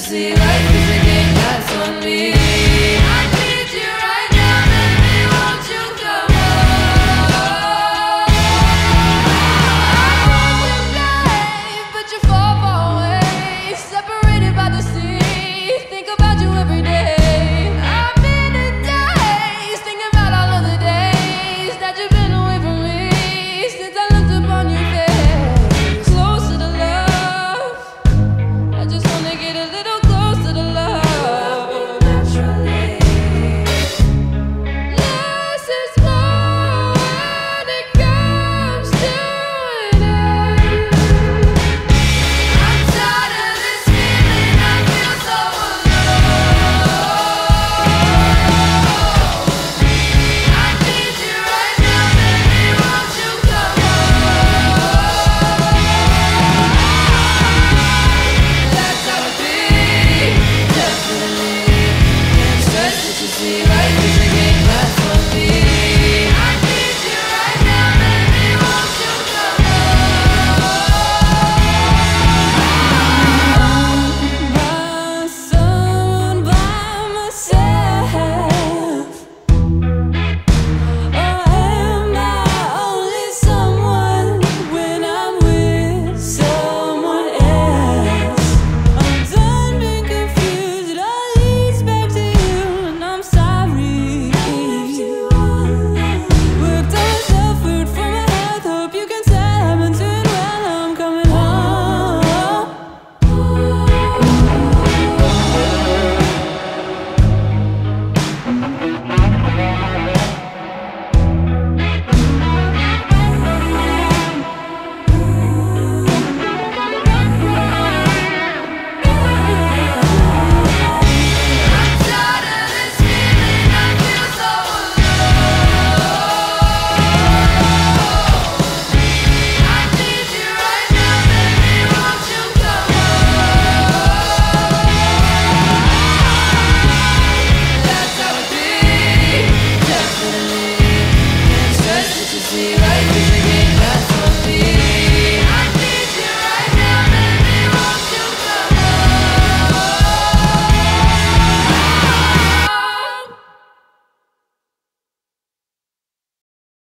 see like this.